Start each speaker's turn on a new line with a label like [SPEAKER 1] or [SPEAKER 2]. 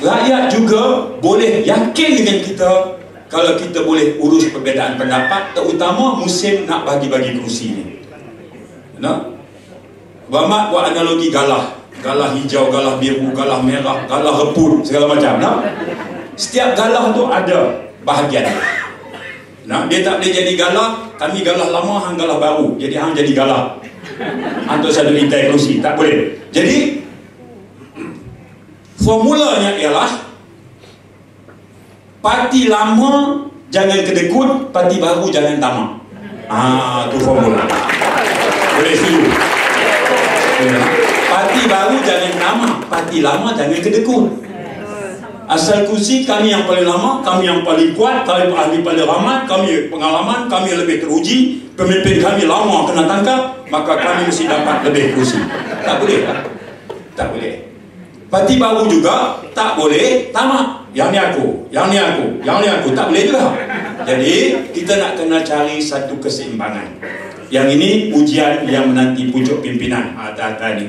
[SPEAKER 1] Rakyat juga boleh yakin dengan kita kalau kita boleh urus perbezaan pendapat terutama musim nak bagi-bagi kerusi ni. Nak? Bamak buat analogi galah. Galah hijau, galah biru, galah merah, galah reput, segala macam. Nak? Setiap galah tu ada bahagian. Nah, dia tak boleh jadi galah, kami galah lama, hang galah baru. Jadi hang jadi galah. Untuk satu intai kerusi, tak boleh. Jadi formulanya ialah parti lama jangan kedekut, parti baru jangan tamak. Ah, tu formula. Boleh setuju? Parti baru jangan tamak, parti lama jangan kedekut. Asal kursi kami yang paling lama, kami yang paling kuat, kami ahli paling ramai, kami pengalaman, kami lebih teruji, pemimpin kami lama kena tangkap, maka kami mesti dapat lebih kursi. Tak boleh tak? Tak boleh. Parti baru juga tak boleh tamak. Yang ni aku, yang ni aku, yang ni aku. Tak boleh juga. Jadi, kita nak kena cari satu keseimbangan. Yang ini ujian yang menanti pucuk pimpinan atas-atas ni.